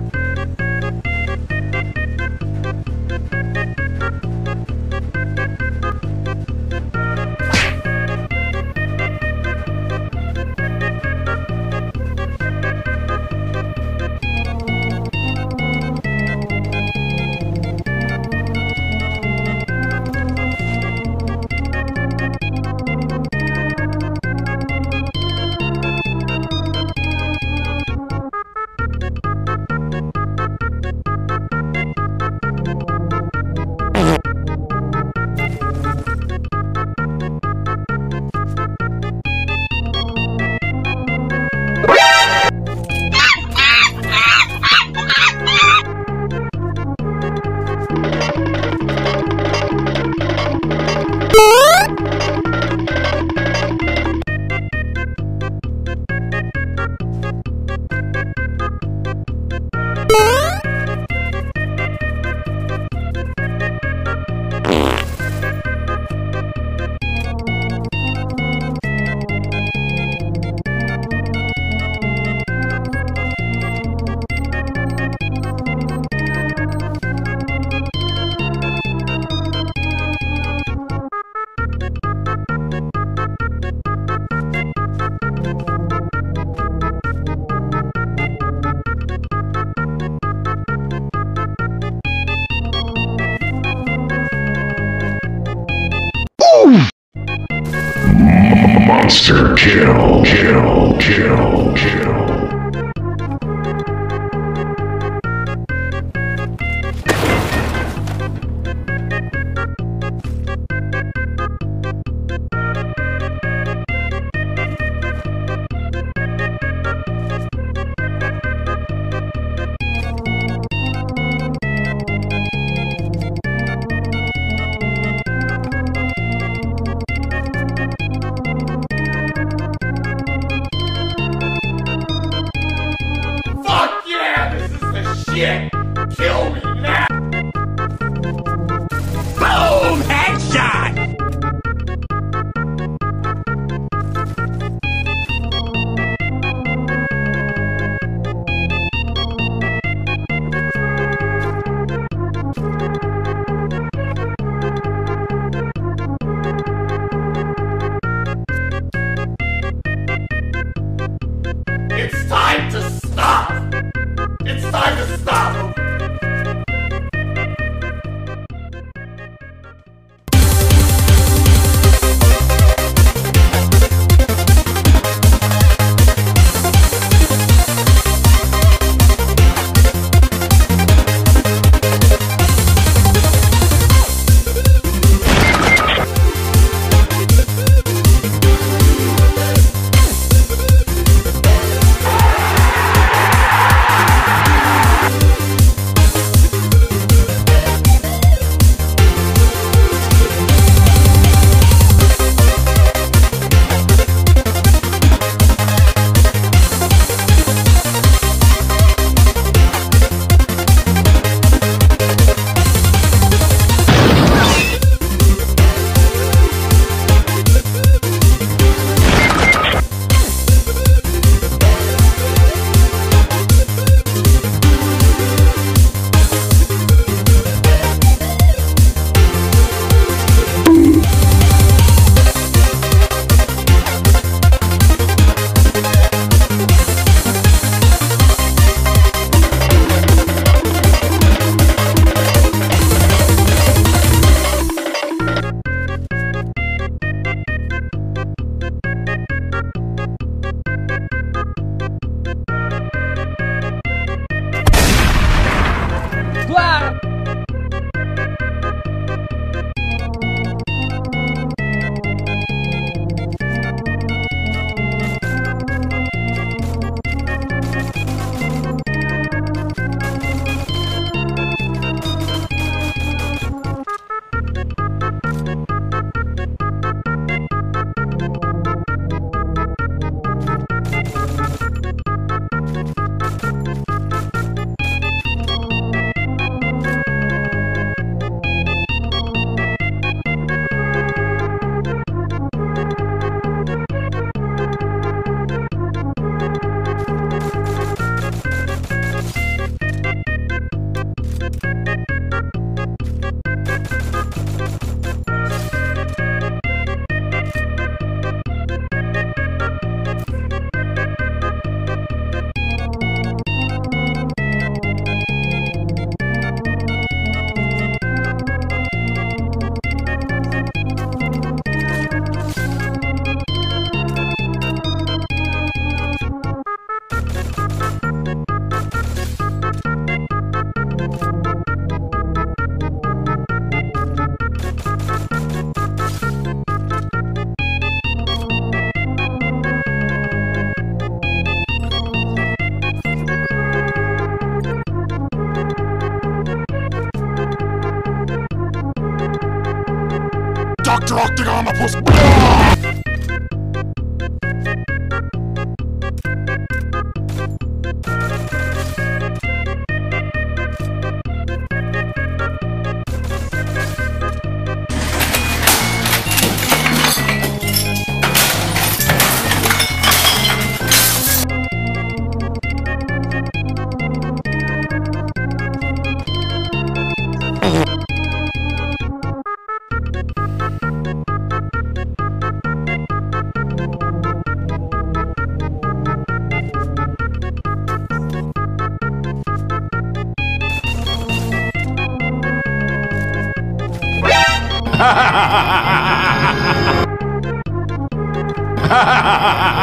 Monster kill, kill, kill, Dr. Octagonopus! ha ha ha ha ha